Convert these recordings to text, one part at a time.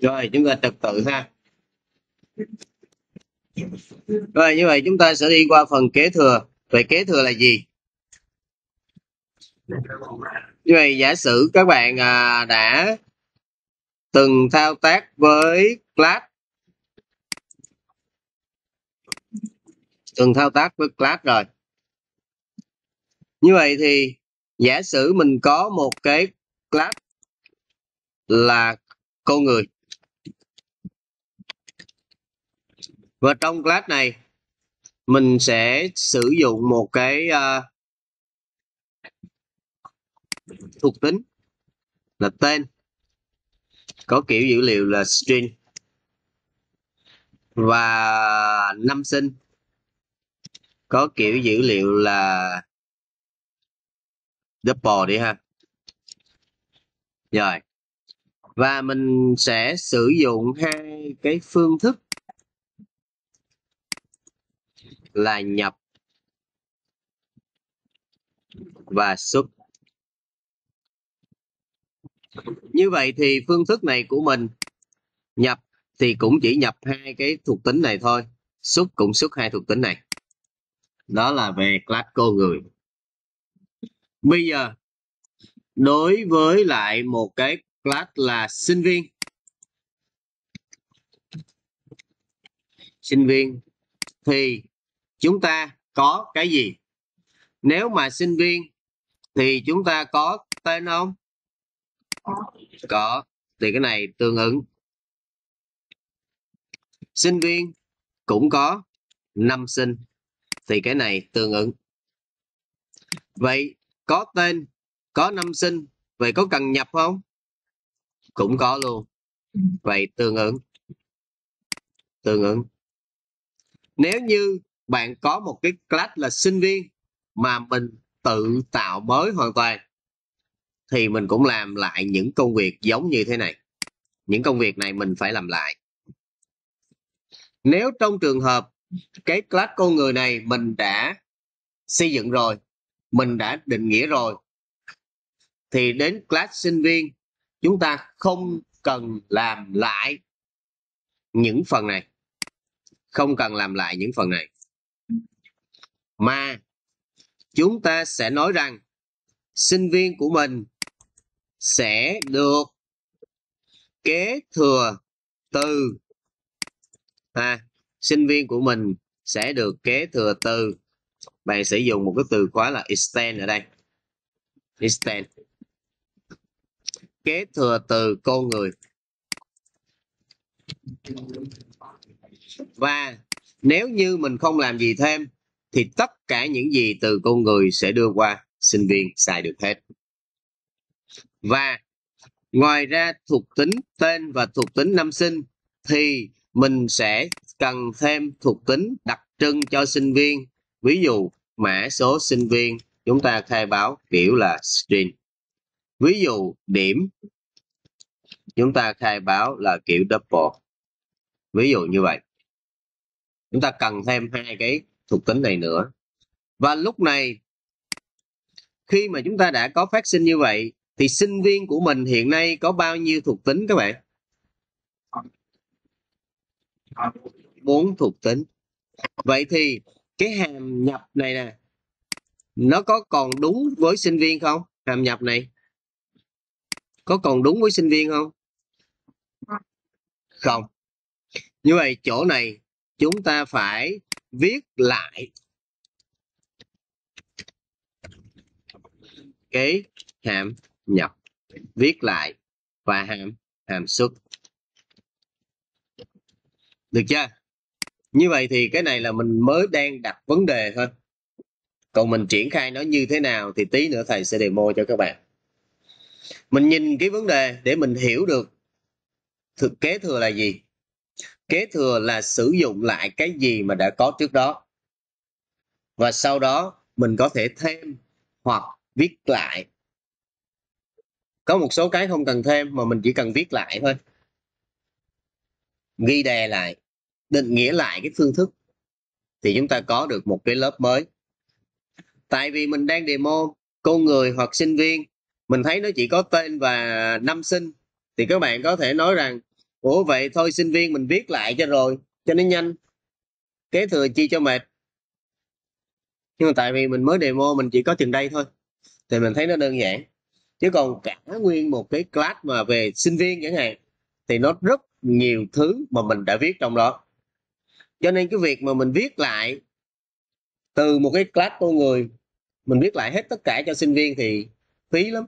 rồi chúng ta trật tự ha. Rồi như vậy chúng ta sẽ đi qua phần kế thừa. Vậy kế thừa là gì? Như vậy giả sử các bạn à, đã từng thao tác với class. Từng thao tác với class rồi. Như vậy thì giả sử mình có một cái class là con người. Và trong class này mình sẽ sử dụng một cái uh, thuộc tính là tên có kiểu dữ liệu là string. Và năm sinh. Có kiểu dữ liệu là double đi ha. Rồi. Và mình sẽ sử dụng hai cái phương thức là nhập và xuất như vậy thì phương thức này của mình nhập thì cũng chỉ nhập hai cái thuộc tính này thôi. Xuất cũng xuất hai thuộc tính này. Đó là về class cô người. Bây giờ, đối với lại một cái class là sinh viên. Sinh viên thì chúng ta có cái gì? Nếu mà sinh viên thì chúng ta có tên không? Có. Thì cái này tương ứng. Sinh viên cũng có, năm sinh. Thì cái này tương ứng. Vậy có tên, có năm sinh, vậy có cần nhập không? Cũng có luôn. Vậy tương ứng. Tương ứng. Nếu như bạn có một cái class là sinh viên mà mình tự tạo mới hoàn toàn thì mình cũng làm lại những công việc giống như thế này. Những công việc này mình phải làm lại. Nếu trong trường hợp cái class con người này mình đã xây dựng rồi, mình đã định nghĩa rồi, thì đến class sinh viên, chúng ta không cần làm lại những phần này. Không cần làm lại những phần này. Mà chúng ta sẽ nói rằng, sinh viên của mình sẽ được kế thừa từ. À, sinh viên của mình sẽ được kế thừa từ. Bạn sử dụng một cái từ khóa là extend ở đây. Extend. Kế thừa từ con người. Và nếu như mình không làm gì thêm thì tất cả những gì từ con người sẽ đưa qua sinh viên xài được hết và ngoài ra thuộc tính tên và thuộc tính năm sinh thì mình sẽ cần thêm thuộc tính đặc trưng cho sinh viên. Ví dụ mã số sinh viên, chúng ta khai báo kiểu là string ví dụ điểm, chúng ta khai báo là kiểu double. Ví dụ như vậy. Chúng ta cần thêm hai cái thuộc tính này nữa. Và lúc này, khi mà chúng ta đã có phát sinh như vậy thì sinh viên của mình hiện nay có bao nhiêu thuộc tính các bạn? Bốn thuộc tính. Vậy thì cái hàm nhập này nè, nó có còn đúng với sinh viên không? Hàm nhập này, có còn đúng với sinh viên không? Không. Như vậy chỗ này chúng ta phải viết lại cái hàm nhập. Viết lại. Và hàm. Hàm xuất. Được chưa? Như vậy thì cái này là mình mới đang đặt vấn đề thôi. Còn mình triển khai nó như thế nào thì tí nữa thầy sẽ demo cho các bạn. Mình nhìn cái vấn đề để mình hiểu được thực kế thừa là gì. Kế thừa là sử dụng lại cái gì mà đã có trước đó. Và sau đó mình có thể thêm hoặc viết lại có một số cái không cần thêm mà mình chỉ cần viết lại thôi. Ghi đề lại, định nghĩa lại cái phương thức thì chúng ta có được một cái lớp mới. Tại vì mình đang demo con người hoặc sinh viên, mình thấy nó chỉ có tên và năm sinh, thì các bạn có thể nói rằng, ủa, vậy thôi sinh viên mình viết lại cho rồi, cho nó nhanh, kế thừa chi cho mệt. Nhưng mà tại vì mình mới demo, mình chỉ có chừng đây thôi, thì mình thấy nó đơn giản chứ còn cả nguyên một cái class mà về sinh viên chẳng hạn thì nó rất nhiều thứ mà mình đã viết trong đó. Cho nên cái việc mà mình viết lại từ một cái class con người mình viết lại hết tất cả cho sinh viên thì phí lắm.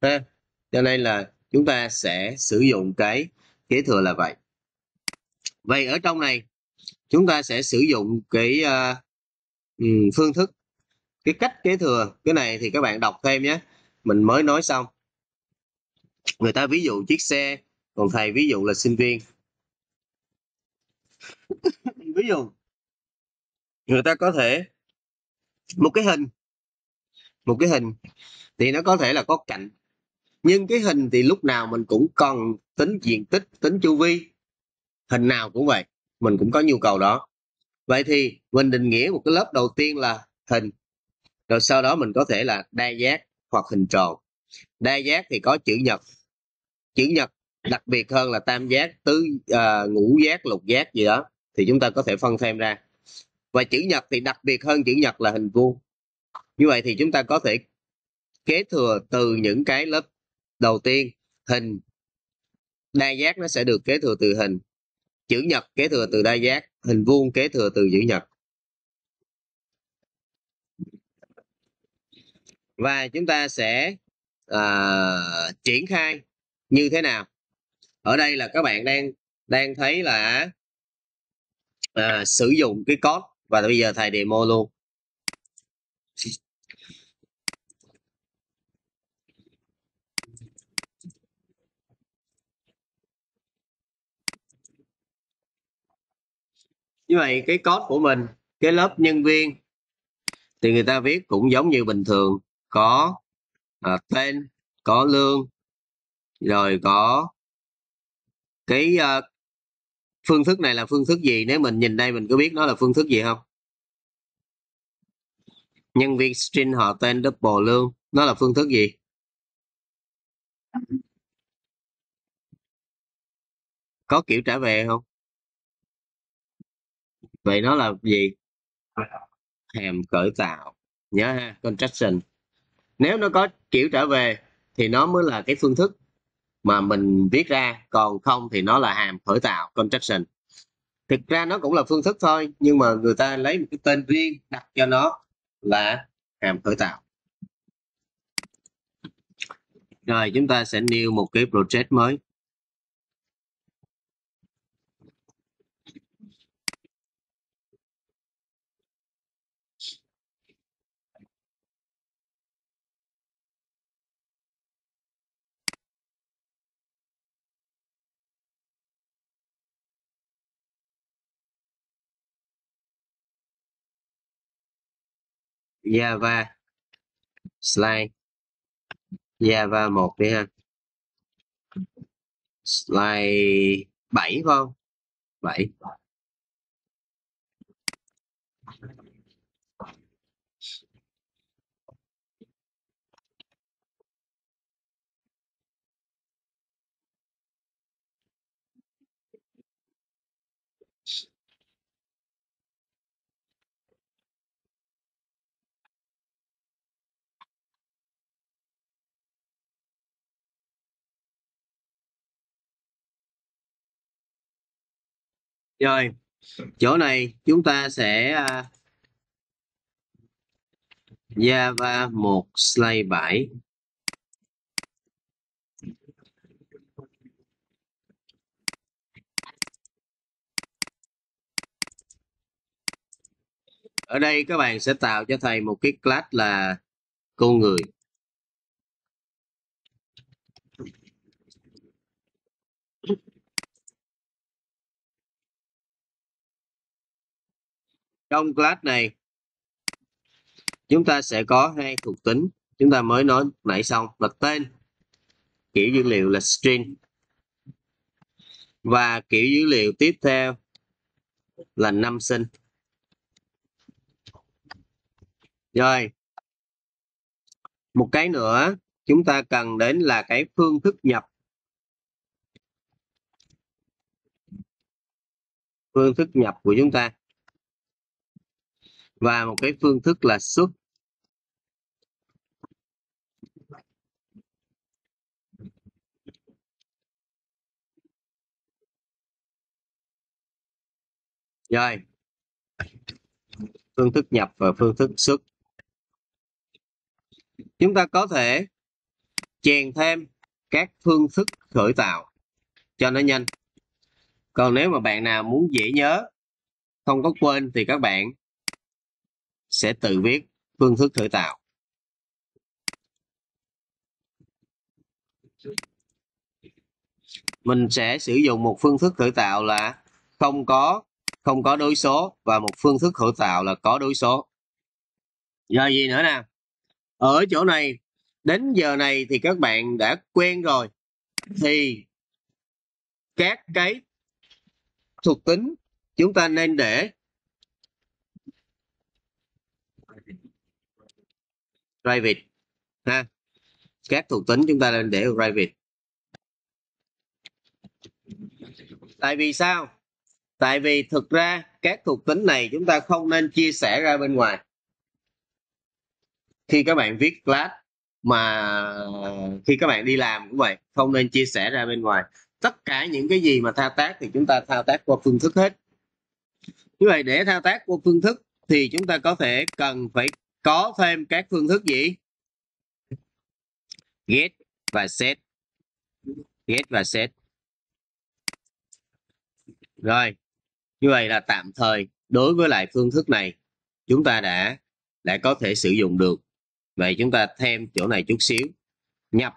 Ha cho nên là chúng ta sẽ sử dụng cái kế thừa là vậy. Vậy ở trong này chúng ta sẽ sử dụng cái uh, phương thức cái cách kế thừa. Cái này thì các bạn đọc thêm nhé mình mới nói xong. Người ta ví dụ chiếc xe còn thầy ví dụ là sinh viên. Ví dụ. Người ta có thể một cái hình một cái hình thì nó có thể là có cạnh nhưng cái hình thì lúc nào mình cũng cần tính diện tích tính chu vi. Hình nào cũng vậy mình cũng có nhu cầu đó. Vậy thì mình định nghĩa một cái lớp đầu tiên là hình. Rồi sau đó mình có thể là đa giác hoặc hình tròn. Đa giác thì có chữ nhật. Chữ nhật đặc biệt hơn là tam giác tứ uh, ngũ giác lục giác gì đó thì chúng ta có thể phân thêm ra. Và chữ nhật thì đặc biệt hơn chữ nhật là hình vuông. Như vậy thì chúng ta có thể kế thừa từ những cái lớp đầu tiên hình. Đa giác nó sẽ được kế thừa từ hình. Chữ nhật kế thừa từ đa giác hình vuông kế thừa từ chữ nhật. Và chúng ta sẽ uh, triển khai như thế nào? Ở đây là các bạn đang đang thấy là uh, sử dụng cái code và bây giờ thầy demo luôn. Như vậy cái code của mình cái lớp nhân viên thì người ta viết cũng giống như bình thường có à, tên có lương rồi có cái à, phương thức này là phương thức gì? Nếu mình nhìn đây mình có biết nó là phương thức gì không? Nhân viên string họ tên double lương nó là phương thức gì? Có kiểu trả về không? Vậy nó là gì? Hàm cởi tạo. Nhớ ha contraction nếu nó có kiểu trở về, thì nó mới là cái phương thức mà mình viết ra. Còn không thì nó là hàm khởi tạo contraction thực ra nó cũng là phương thức thôi, nhưng mà người ta lấy một cái tên riêng đặt cho nó là hàm khởi tạo. Rồi, chúng ta sẽ nêu một cái project mới. Java slide. Java 1 đi ha. Slide 7 không? 7 rồi chỗ này chúng ta sẽ uh, Java 1 slide 7 ở đây các bạn sẽ tạo cho thầy một cái class là con người. Trong class này, chúng ta sẽ có hai thuộc tính. Chúng ta mới nói nãy xong là tên kiểu dữ liệu là string. Và kiểu dữ liệu tiếp theo là năm sinh. Rồi, một cái nữa, chúng ta cần đến là cái phương thức nhập. Phương thức nhập của chúng ta và một cái phương thức là xuất rồi. Phương thức nhập và phương thức xuất chúng ta có thể chèn thêm các phương thức khởi tạo cho nó nhanh. Còn nếu mà bạn nào muốn dễ nhớ, không có quên thì các bạn sẽ tự viết phương thức khởi tạo. Mình sẽ sử dụng một phương thức khởi tạo là không có không có đối số và một phương thức khởi tạo là có đối số. Giờ gì nữa nè ở chỗ này, đến giờ này thì các bạn đã quen rồi. Thì các cái thuộc tính chúng ta nên để private, ha? Các thuộc tính chúng ta nên để private. Tại vì sao? Tại vì thực ra các thuộc tính này chúng ta không nên chia sẻ ra bên ngoài. Khi các bạn viết class mà khi các bạn đi làm cũng vậy, không nên chia sẻ ra bên ngoài. Tất cả những cái gì mà thao tác thì chúng ta thao tác qua phương thức hết. Như vậy để thao tác qua phương thức thì chúng ta có thể cần phải có thêm các phương thức gì? Get và set. Get và set. Rồi, như vậy là tạm thời đối với lại phương thức này, chúng ta đã đã có thể sử dụng được. Vậy chúng ta thêm chỗ này chút xíu. Nhập.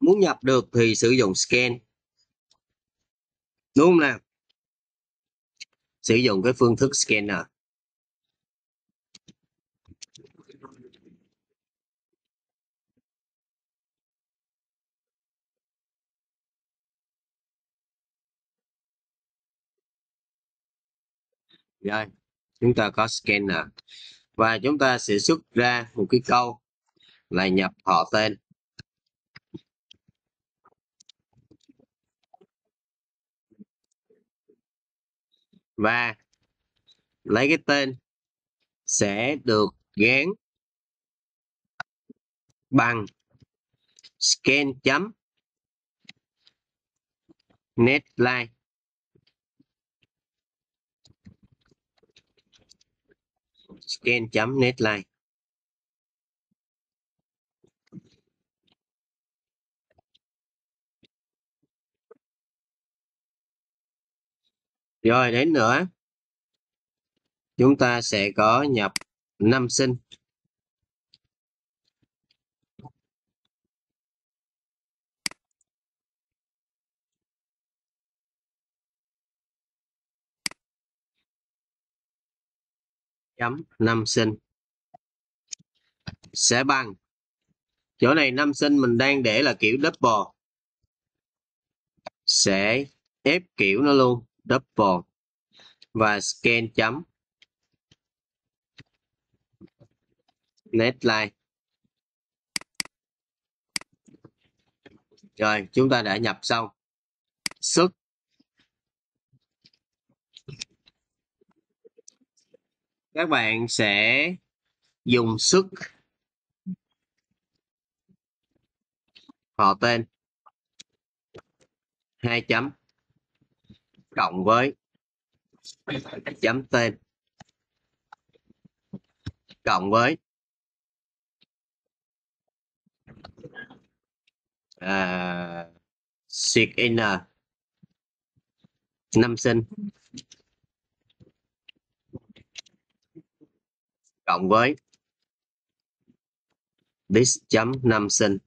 Muốn nhập được thì sử dụng scan. Đúng không nào? Sử dụng cái phương thức scanner. Rồi, chúng ta có scanner. Và chúng ta sẽ xuất ra một cái câu là nhập họ tên. Và lấy cái tên sẽ được gán bằng scan chấm netline scan chấm netline rồi, đến nữa. Chúng ta sẽ có nhập năm sinh. Chấm năm sinh. Sẽ bằng. Chỗ này năm sinh mình đang để là kiểu double. Sẽ ép kiểu nó luôn double và scan chấm. Netline rồi, chúng ta đã nhập xong. Xuất. Các bạn sẽ dùng xuất. Họ tên. Hai chấm cộng với chấm tên. Cộng với à, siệt n năm sinh. Cộng với this chấm năm sinh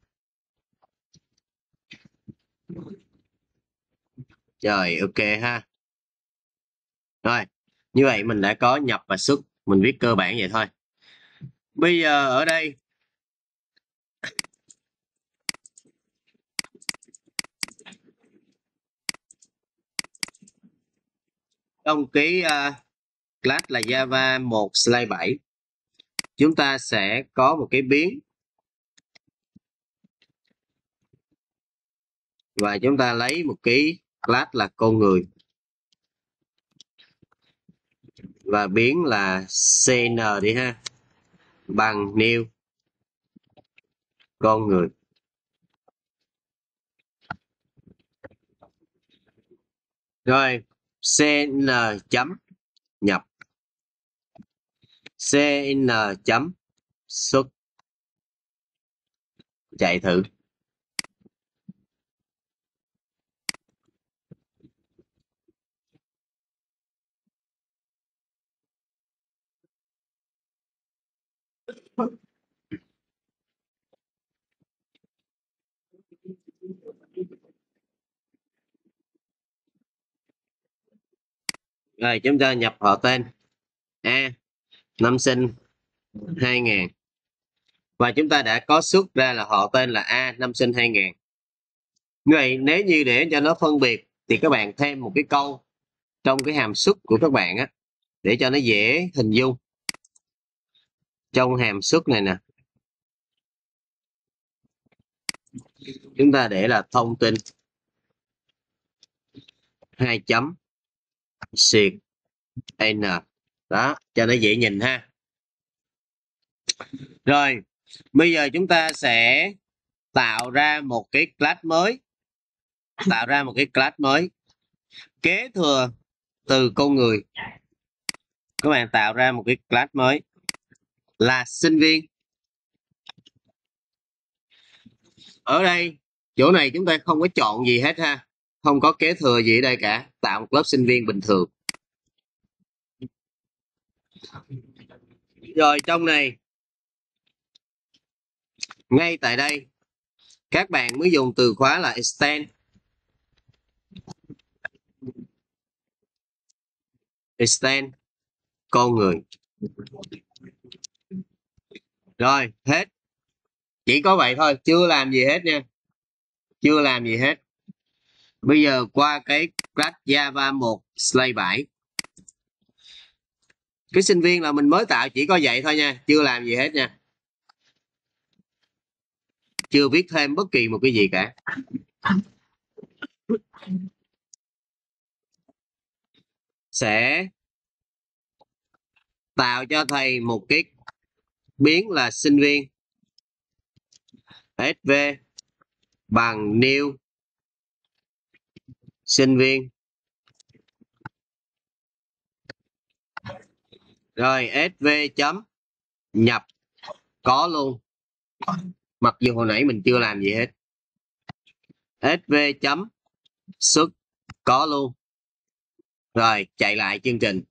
rồi ok ha. Rồi như vậy mình đã có nhập và xuất mình viết cơ bản vậy thôi. Bây giờ ở đây trong ký uh, class là Java 1 slide 7 chúng ta sẽ có một cái biến. Và chúng ta lấy một cái class là con người. Và biến là cn đi ha. Bằng new con người. Rồi cn chấm nhập. Cn chấm xuất. Chạy thử. Rồi, chúng ta nhập họ tên. A, năm sinh 2000 và chúng ta đã có xuất ra là họ tên là A, năm sinh 2000 như vậy nếu như để cho nó phân biệt, thì các bạn thêm một cái câu trong cái hàm xuất của các bạn á, để cho nó dễ hình dung. Trong hàm xuất này nè. Chúng ta để là thông tin. Hai chấm xuyệt n. Đó, cho nó dễ nhìn ha. Rồi, bây giờ chúng ta sẽ tạo ra một cái class mới. Tạo ra một cái class mới. Kế thừa từ con người. Các bạn tạo ra một cái class mới. Là sinh viên. Ở đây, chỗ này chúng ta không có chọn gì hết ha không có kế thừa gì ở đây cả, tạo một lớp sinh viên bình thường. Rồi, trong này, ngay tại đây, các bạn mới dùng từ khóa là extend. Extend, con người. Rồi, hết. Chỉ có vậy thôi, chưa làm gì hết nha. Chưa làm gì hết bây giờ qua cái class Java 1 slide 7 cái sinh viên là mình mới tạo chỉ có vậy thôi nha, chưa làm gì hết nha. Chưa viết thêm bất kỳ một cái gì cả. Sẽ tạo cho thầy một cái biến là sinh viên. SV bằng new sinh viên. Rồi SV chấm. Nhập. Có luôn. Mặc dù hồi nãy mình chưa làm gì hết. SV chấm. Xuất. Có luôn. Rồi, chạy lại chương trình.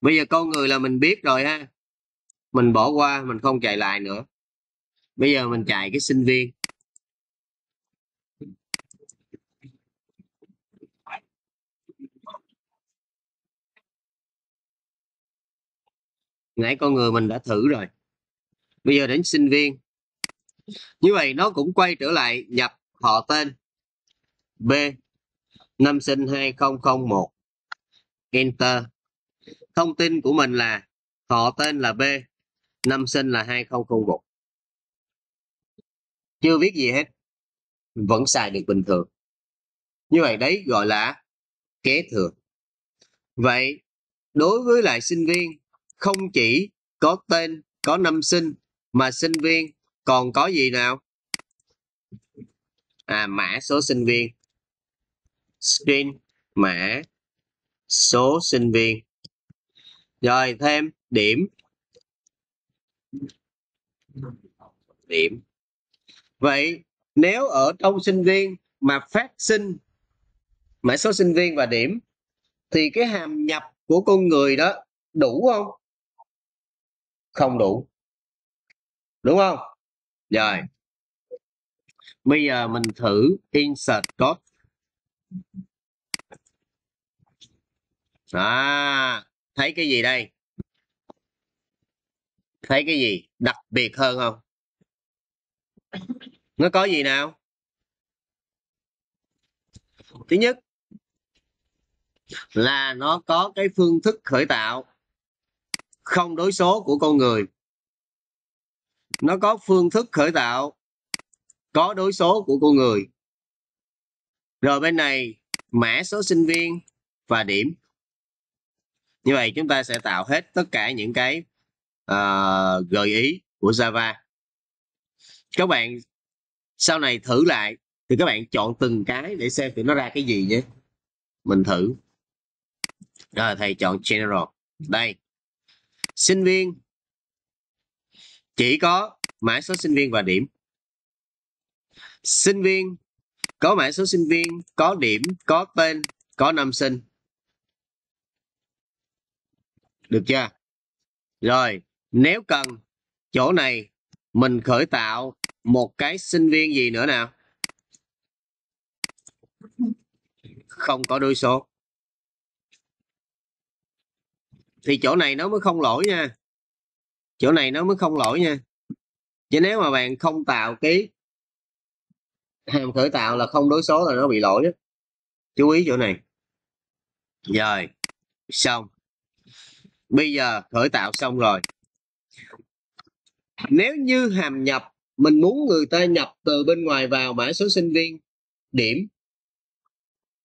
Bây giờ con người là mình biết rồi ha. Mình bỏ qua, mình không chạy lại nữa. Bây giờ mình chạy cái sinh viên. Nãy con người mình đã thử rồi. Bây giờ đến sinh viên. Như vậy nó cũng quay trở lại nhập họ tên. B, năm sinh 2001 enter. Thông tin của mình là họ tên là B, năm sinh là 2001 chưa viết gì hết. Vẫn xài được bình thường. Như vậy đấy gọi là kế thừa. Vậy, đối với lại sinh viên không chỉ có tên, có năm sinh, mà sinh viên, còn có gì nào? À mã số sinh viên. String mã số sinh viên. Rồi, thêm điểm. Điểm. Vậy, nếu ở trong sinh viên mà phát sinh mã số sinh viên và điểm, thì cái hàm nhập của con người đó đủ không? Không đủ. Đúng không? Rồi. Bây giờ mình thử insert code. À thấy cái gì đây? Thấy cái gì đặc biệt hơn không? Nó có gì nào? Thứ nhất là nó có cái phương thức khởi tạo không đối số của con người. Nó có phương thức khởi tạo có đối số của con người. Rồi bên này mã số sinh viên và điểm. Như vậy chúng ta sẽ tạo hết tất cả những cái uh, gợi ý của Java. Các bạn sau này thử lại thì các bạn chọn từng cái để xem thì nó ra cái gì nhé. Mình thử. Rồi thầy chọn general. Đây sinh viên. Chỉ có mã số sinh viên và điểm. Sinh viên. Có mã số sinh viên, có điểm, có tên, có năm sinh. Được chưa? Rồi, nếu cần, chỗ này mình khởi tạo một cái sinh viên gì nữa nào? Không có đôi số. Thì chỗ này nó mới không lỗi nha. Chỗ này nó mới không lỗi nha. Chứ nếu mà bạn không tạo cái hàm khởi tạo là không đối số là nó bị lỗi đó chú ý chỗ này. Rồi, xong. Bây giờ khởi tạo xong rồi. Nếu như hàm nhập, mình muốn người ta nhập từ bên ngoài vào mã số sinh viên, điểm.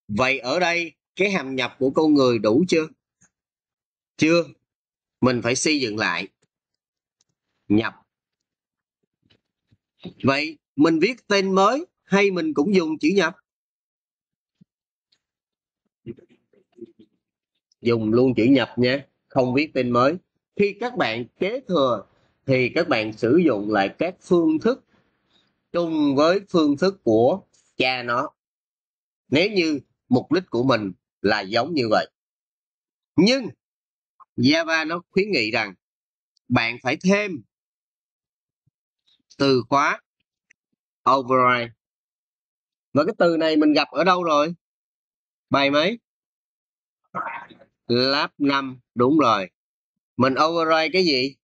Vậy ở đây, cái hàm nhập của con người đủ chưa? Chưa? Mình phải xây dựng lại. Nhập. Vậy mình viết tên mới hay mình cũng dùng chữ nhập? Dùng luôn chữ nhập nhé không viết tên mới. Khi các bạn kế thừa thì các bạn sử dụng lại các phương thức chung với phương thức của cha nó. Nếu như mục đích của mình là giống như vậy. Nhưng Java nó khuyến nghị rằng bạn phải thêm từ khóa override. Và cái từ này mình gặp ở đâu rồi? Bài mấy? Lab 5 đúng rồi. Mình override cái gì?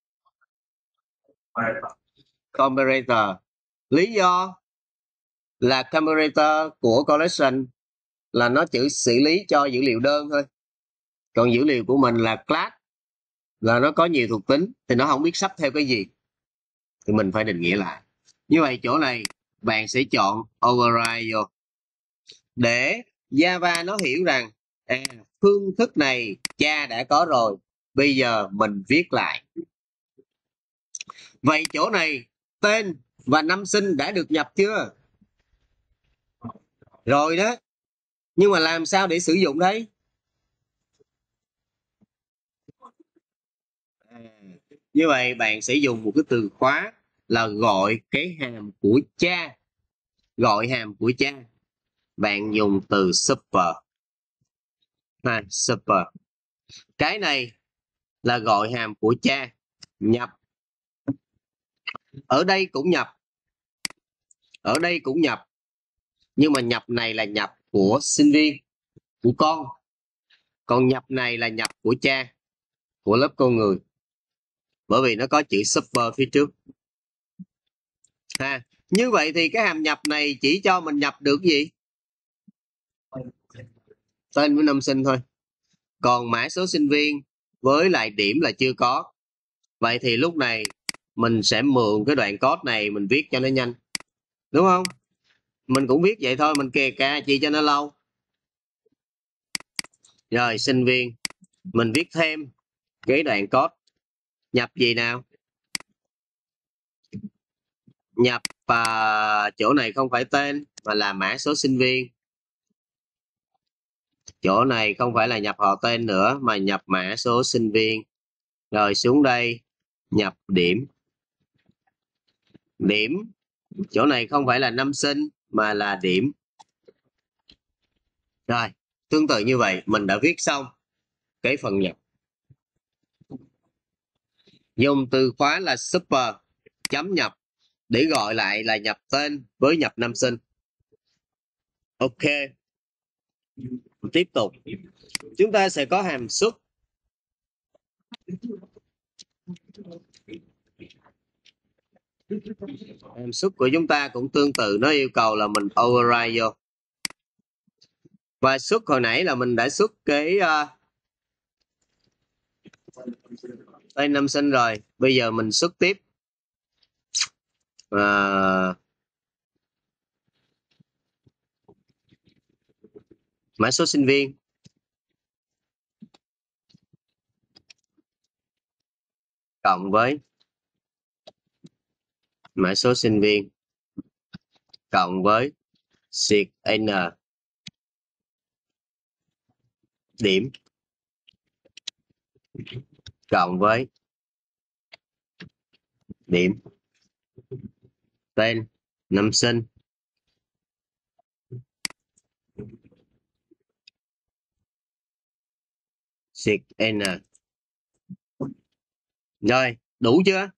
Comparator. Lý do là comparator của collection là nó chữ xử lý cho dữ liệu đơn thôi. Còn dữ liệu của mình là class là nó có nhiều thuộc tính thì nó không biết sắp theo cái gì. Thì mình phải định nghĩa lại. Như vậy chỗ này bạn sẽ chọn override vô. Để Java nó hiểu rằng à, phương thức này cha đã có rồi bây giờ mình viết lại. Vậy chỗ này tên và năm sinh đã được nhập chưa? Rồi đó. Nhưng mà làm sao để sử dụng đấy? Như vậy bạn sẽ dùng một cái từ khóa là gọi cái hàm của cha. Gọi hàm của cha. Bạn dùng từ super. Ha, super. Cái này là gọi hàm của cha. Nhập. Ở đây cũng nhập. Ở đây cũng nhập. Nhưng mà nhập này là nhập của sinh viên, của con. Còn nhập này là nhập của cha, của lớp con người bởi vì nó có chữ super phía trước. Ha, như vậy thì cái hàm nhập này chỉ cho mình nhập được gì? Tên với năm sinh thôi. Còn mã số sinh viên với lại điểm là chưa có. Vậy thì lúc này mình sẽ mượn cái đoạn code này mình viết cho nó nhanh. Đúng không? Mình cũng viết vậy thôi, mình kề ca chỉ cho nó lâu. Rồi, sinh viên, mình viết thêm cái đoạn code nhập gì nào? Nhập uh, chỗ này không phải tên mà là mã số sinh viên. Chỗ này không phải là nhập họ tên nữa mà nhập mã số sinh viên. Rồi xuống đây nhập điểm. Điểm chỗ này không phải là năm sinh mà là điểm. Rồi tương tự như vậy mình đã viết xong cái phần nhập dùng từ khóa là super chấm nhập để gọi lại là nhập tên với nhập năm sinh. Ok. Tiếp tục. Chúng ta sẽ có hàm xuất hàm xuất của chúng ta cũng tương tự nó yêu cầu là mình override vô. Và xuất hồi nãy là mình đã xuất cái uh, tới năm sinh rồi bây giờ mình xuất tiếp. À, mã số sinh viên. Cộng với mã số sinh viên. Cộng với siệt n. Điểm cộng với điểm tên năm sinh. Siệt n. Rồi, đủ chưa?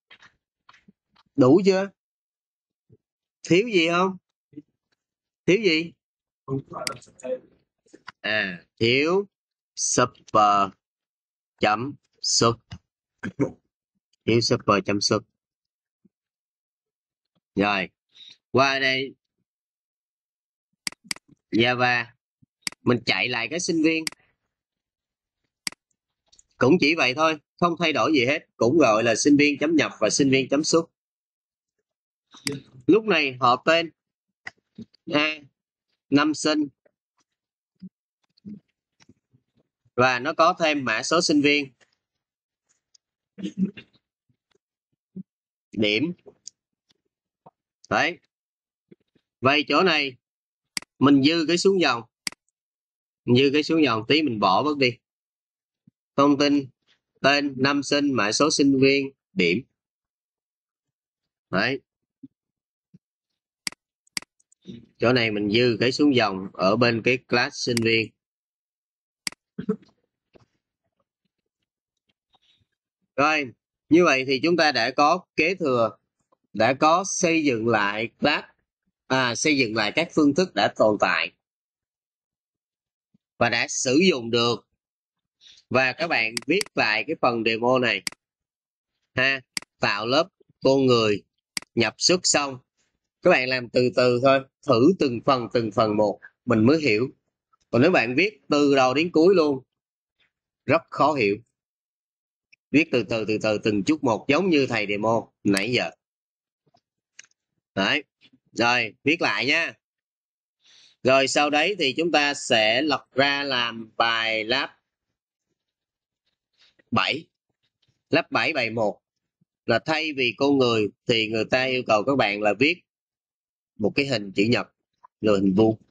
Đủ chưa? Thiếu gì không? Thiếu gì? À thiếu super chấm xuất thiếu super chăm xuất rồi, qua đây. Java, mình chạy lại cái sinh viên. Cũng chỉ vậy thôi, không thay đổi gì hết, cũng gọi là sinh viên chấm nhập và sinh viên chấm xuất. Lúc này họ tên a, năm sinh. Và nó có thêm mã số sinh viên điểm. Đấy. Vậy chỗ này, mình dư cái xuống dòng. Mình dư cái xuống dòng tí mình bỏ bớt đi. Thông tin, tên, năm sinh, mã số sinh viên, điểm. Đấy. Chỗ này mình dư cái xuống dòng ở bên cái class sinh viên. Rồi như vậy thì chúng ta đã có kế thừa đã có xây dựng lại các, à, xây dựng lại các phương thức đã tồn tại và đã sử dụng được. Và các bạn viết lại cái phần demo này ha tạo lớp con người nhập xuất xong. Các bạn làm từ từ thôi thử từng phần từng phần một mình mới hiểu. Còn nếu bạn viết từ đầu đến cuối luôn rất khó hiểu viết từ từ từ từ, từng chút một, giống như thầy demo nãy giờ. Đấy, rồi, viết lại nha. Rồi, sau đấy thì chúng ta sẽ lọc ra làm bài lab 7 lab 7 bài 1 là thay vì con người thì người ta yêu cầu các bạn là viết một cái hình chữ nhật, rồi hình vuông.